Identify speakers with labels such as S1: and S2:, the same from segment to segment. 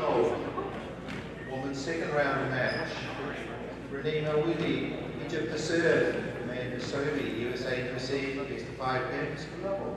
S1: Oh, woman's second round match. Raneem El-Welily, Egypt to serve. Amanda USA to receive. Gets the five pins level.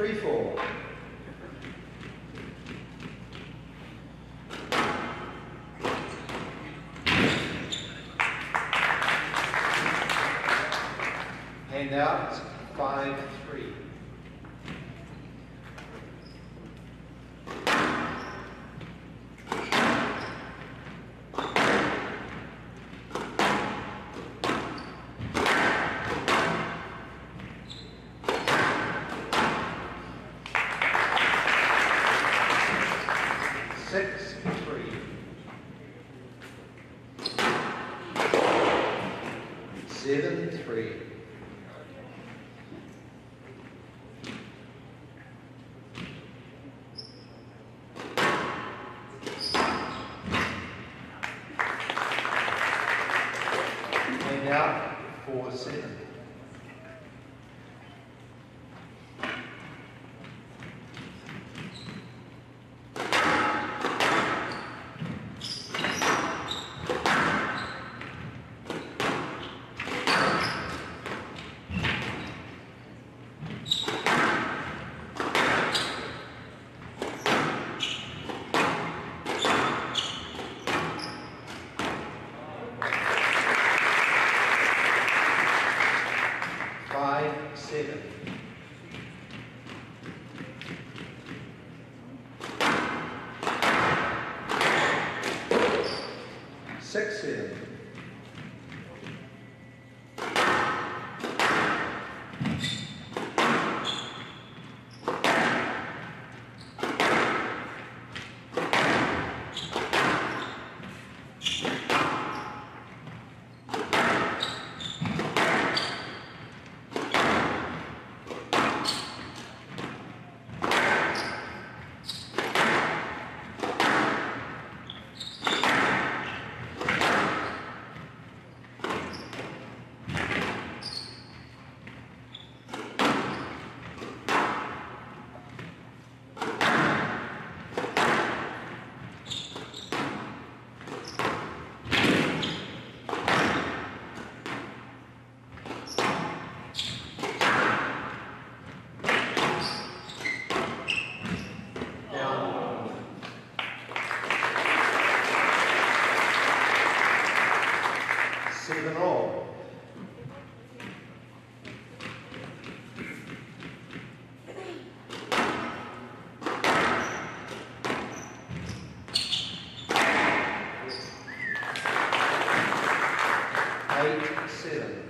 S1: Three, four. Hand out, five, three. Six, three. Seven, three. And out, four, seven. Five, seven. Seven. 8, 7.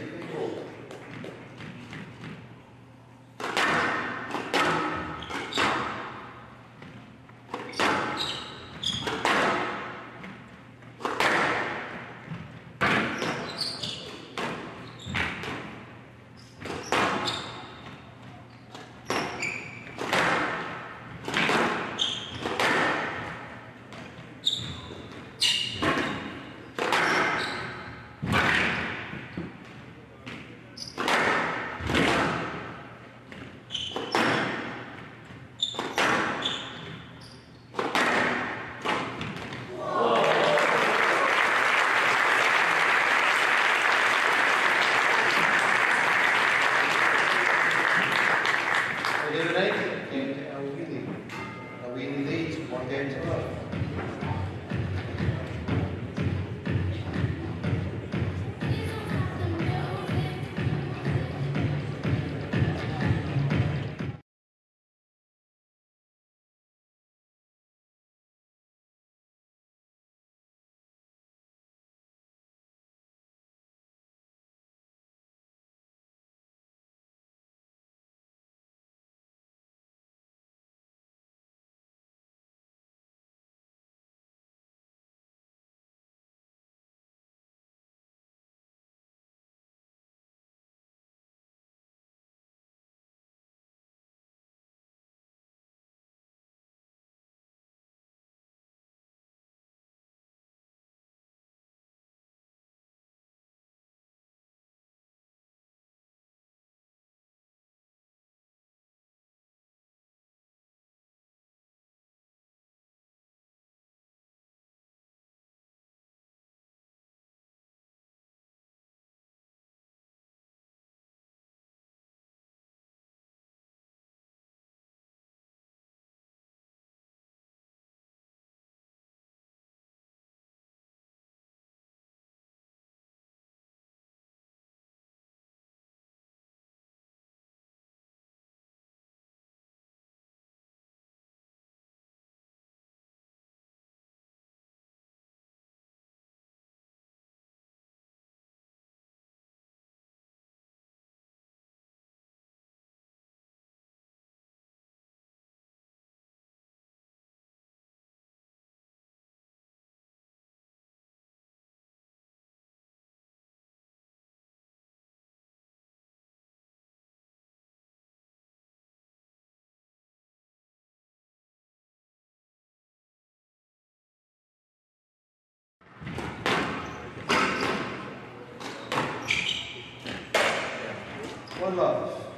S1: or love.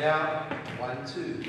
S1: it out. One, two.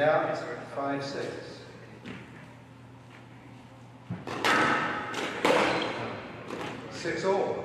S1: Out, five. Six all.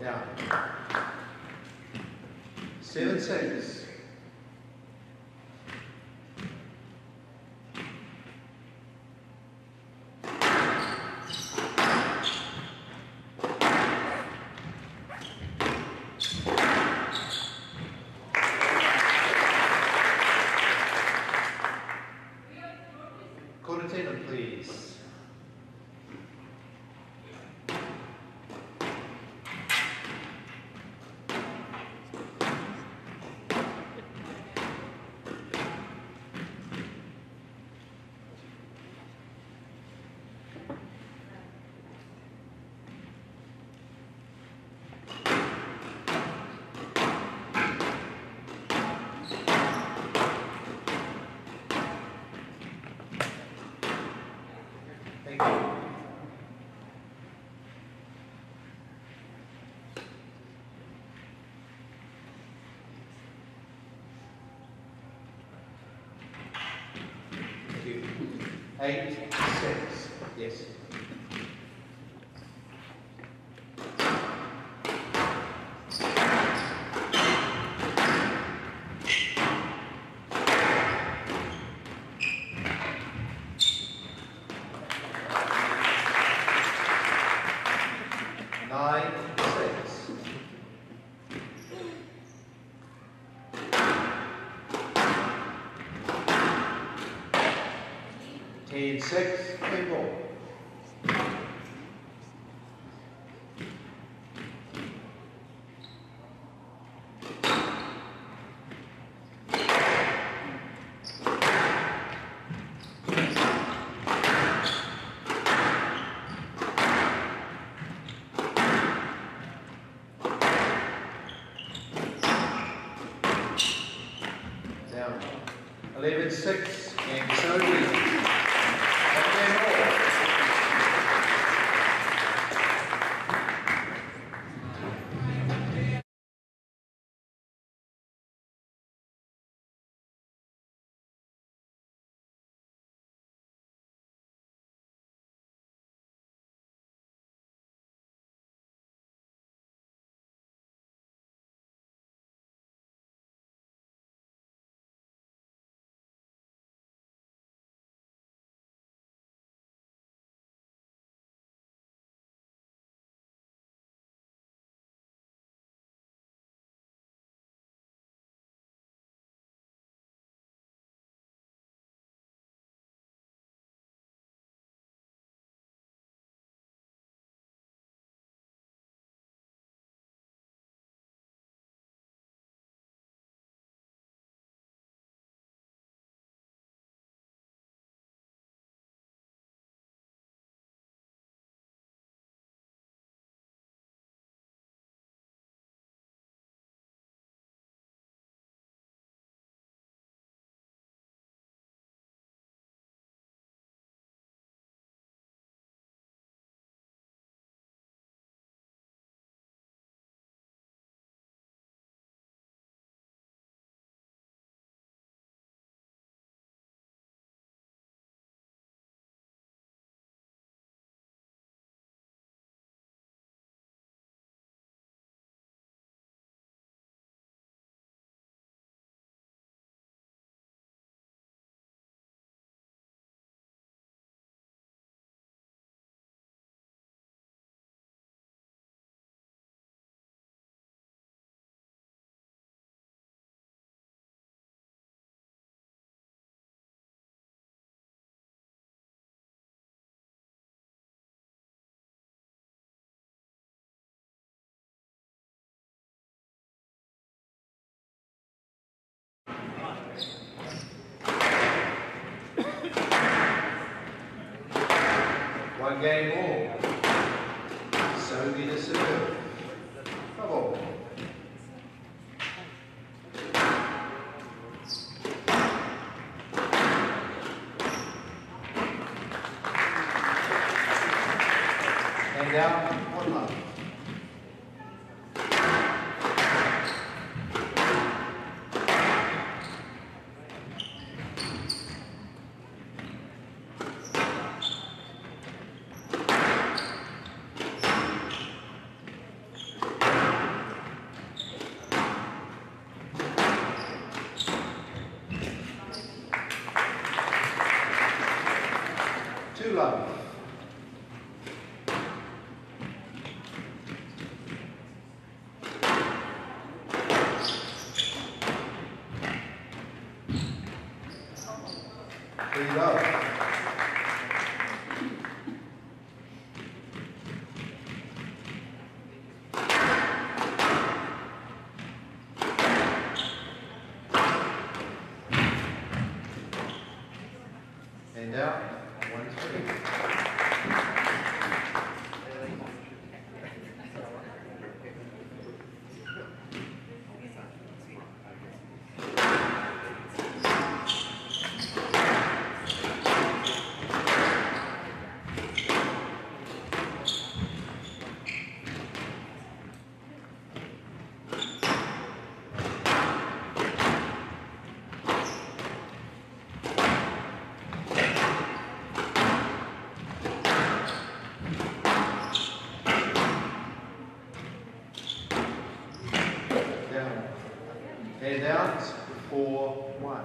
S1: Now. Seven, six. Court attendant, please. Thank you. Thank you. Eight, six, yes. Nine, six. Ten, six, ten game all. Sobhy to serve. Trouble. And out, one love. Two love. Three love. And out, one three. Down. And out, four, one.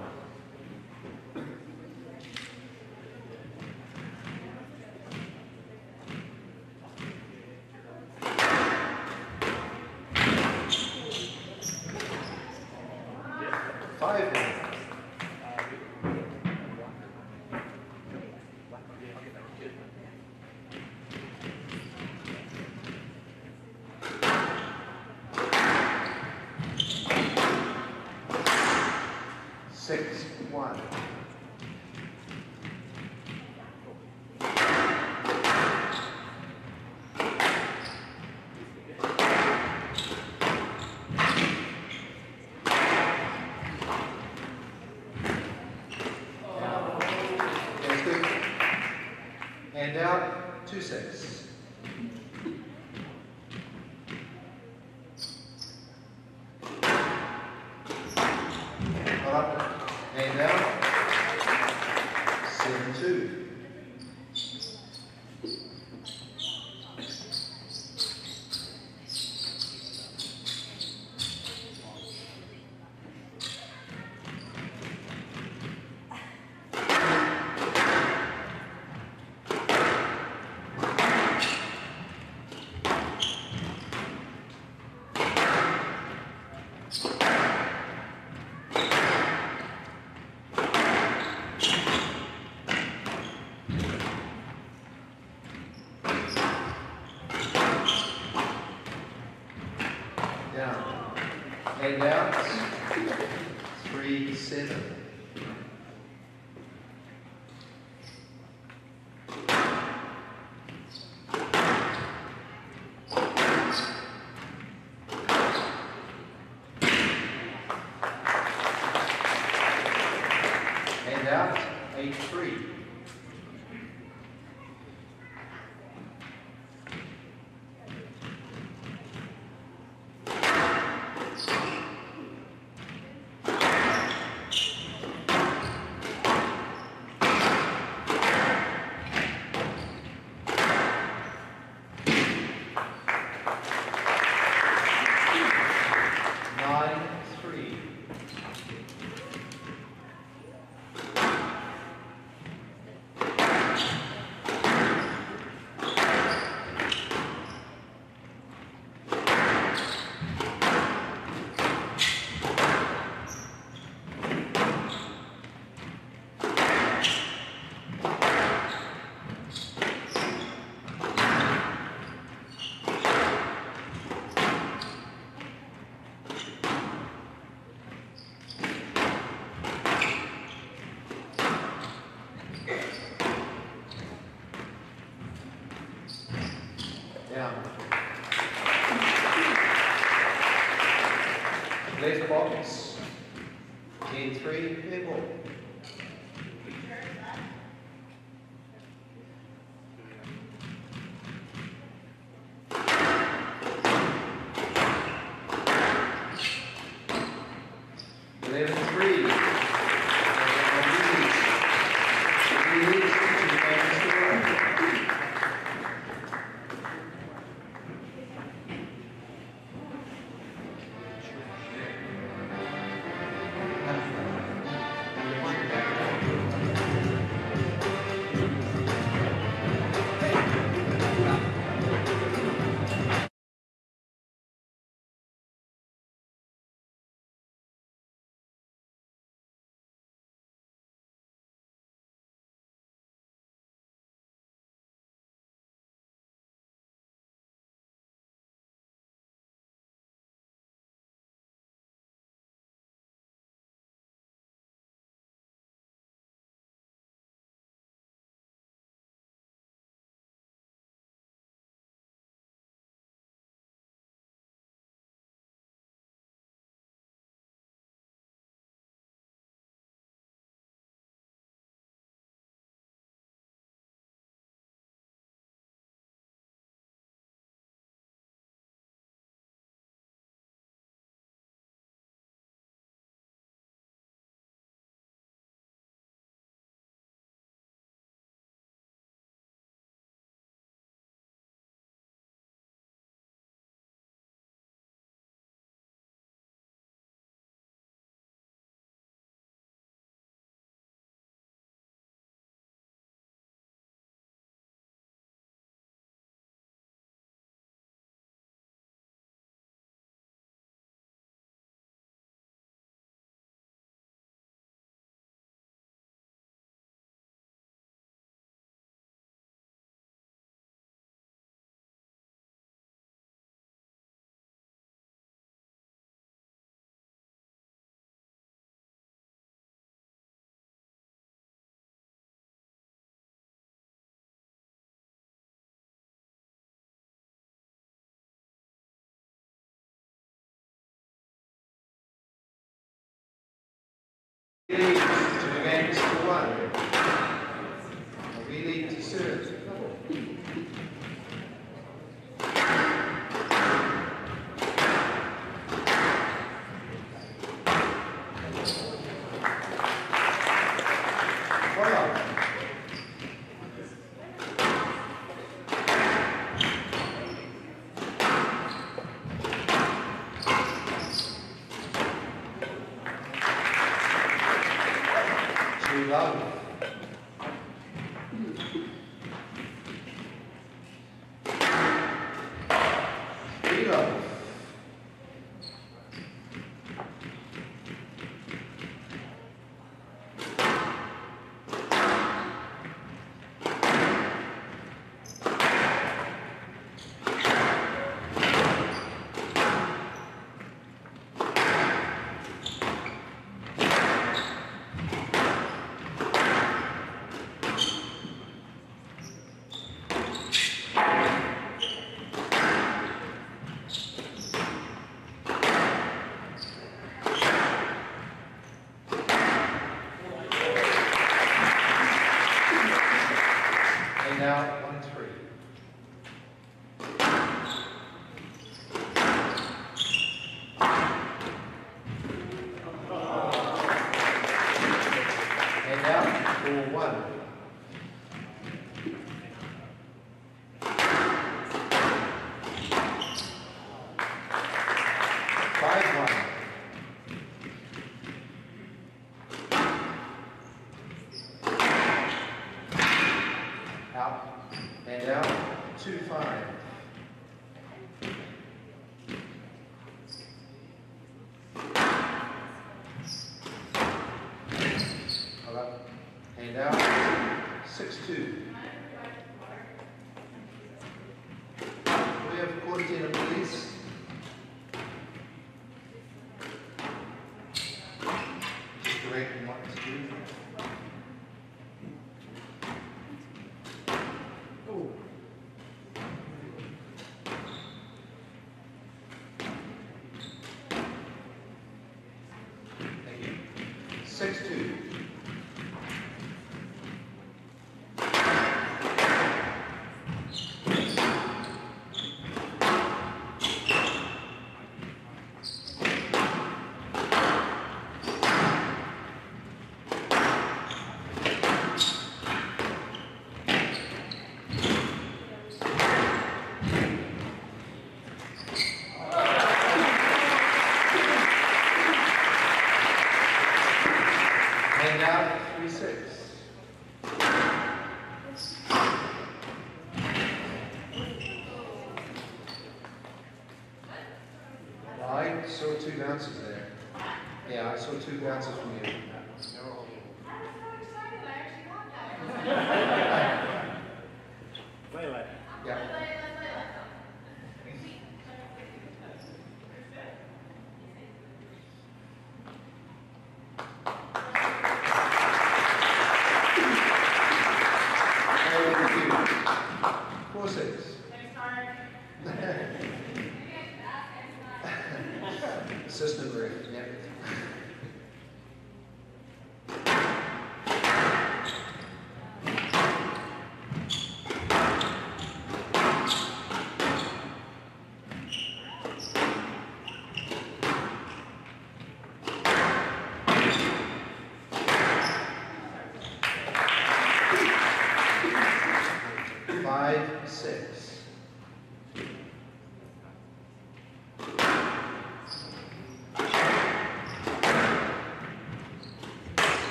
S1: We lead to the one. We lead to serve. José.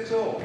S1: Six all.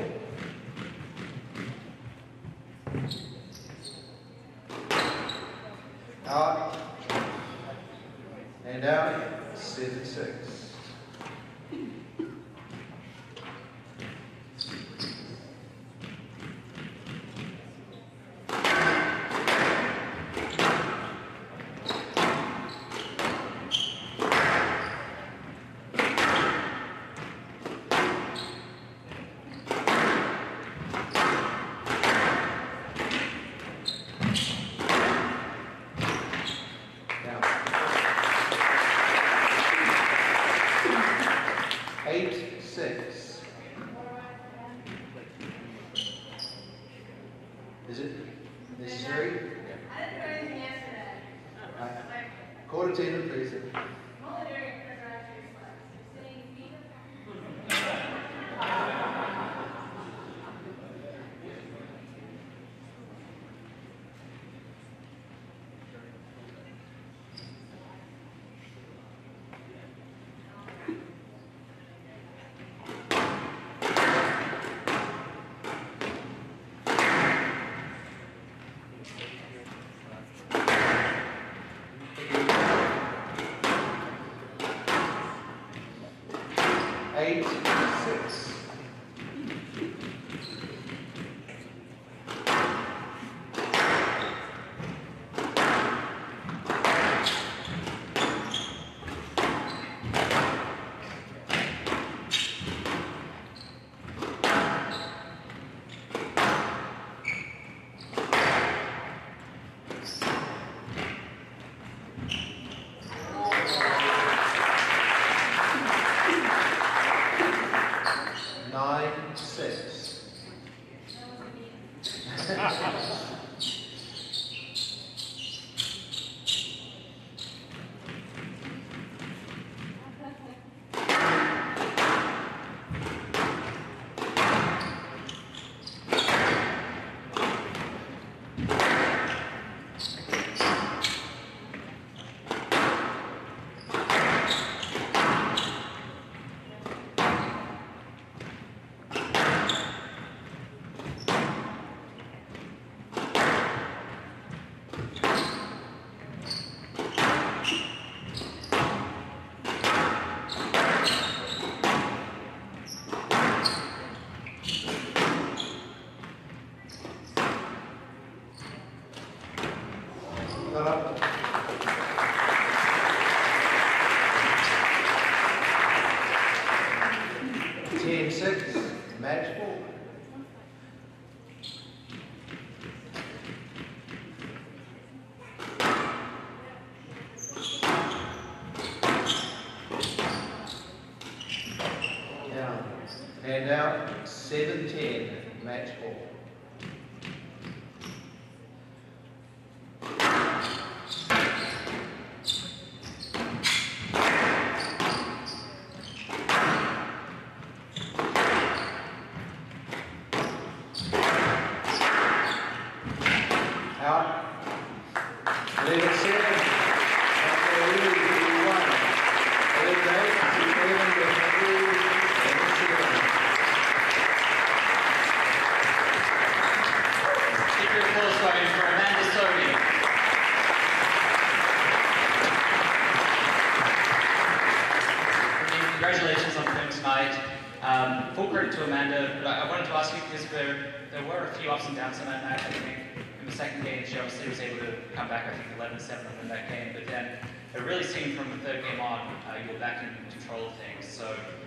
S1: 17 match ball.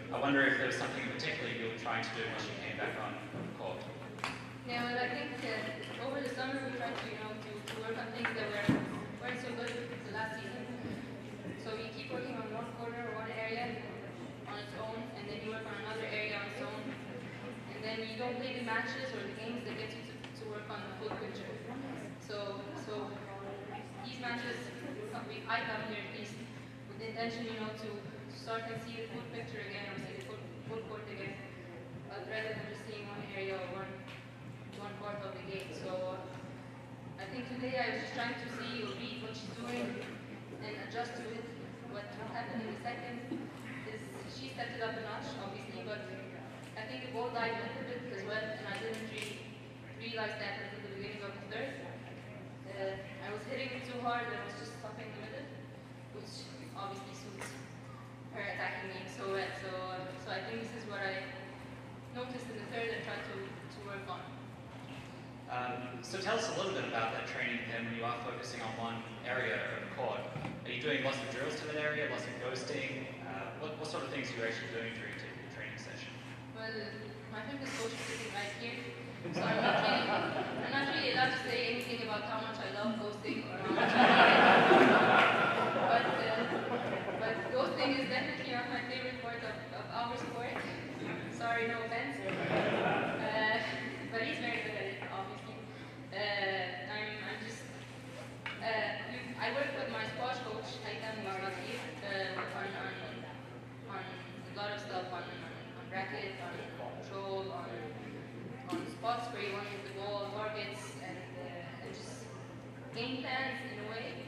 S2: I wonder if there was something in particular you were trying to do once you came back on court.
S3: Yeah, well, I think uh, over the summer we tried to, you know, to, to work on things that were, weren't so good the last season. So you keep working on one corner or one area on its own, and then you work on another area on its own. And then you don't play the matches or the games that get you to, to work on the full picture. So, so these matches, I come here at least with the intention, you know, to, to start and see the full picture again or see the full, full court again, but rather than just seeing one area or one one part of the game. So I think today I was just trying to see or read what she's doing and adjust to it. What happened in the second is she stepped it up a notch, obviously, but I think the ball died a little bit as well, and I didn't really realize that until the beginning of the third. Uh, I was hitting it too hard and I was just stopping the middle, which obviously suits her attacking me so well. So, so I think this is what I noticed in the third and tried to, to work on.
S2: Um, so tell us a little bit about that training then when you are focusing on one area of the court. Are you doing lots of drills to that area, lots of ghosting? Uh, what, what sort of things are you actually doing during typical training session?
S3: Well, my coach is sitting right here, so I'm not really, I'm not really allowed to say anything about how much I love ghosting or how much I hate it. But, uh, but ghosting definitely my favorite part of, of our sport. Sorry, no offense. Uh, but he's very good at it, obviously. Uh, I'm, I'm just, uh, you- I work with my squash coach, Aitam Marwaki, uh, on, on, on a lot of stuff, on, on, on racket, on control, on, on spots where you want to hit the ball, targets, and, uh, and just game plans in a way.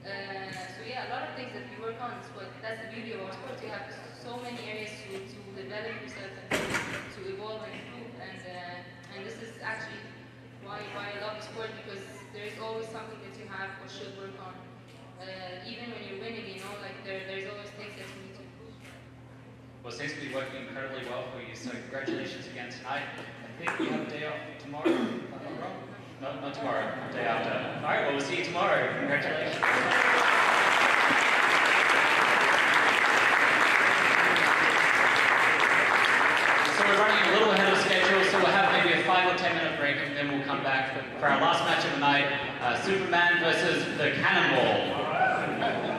S3: Uh, so yeah, a lot of things that we work on, but that's the beauty of our sport. You have so many areas to, to develop yourself and to, to evolve and improve, and uh, and this is actually why why I love the sport because there is always something that you have or should work on. Uh, even when you're winning, you know, like there, there's always things that you need to improve.
S2: Well, it seems to be working incredibly well for you, so congratulations again tonight. I think you have a day off tomorrow, if I'm not wrong? No, not tomorrow, day after. All right, well, we'll see you tomorrow. Congratulations. So we're running a little ahead of schedule, so we'll have maybe a five or ten minute break and then we'll come back for, for our last match of the night, uh, Superman versus the Cannonball.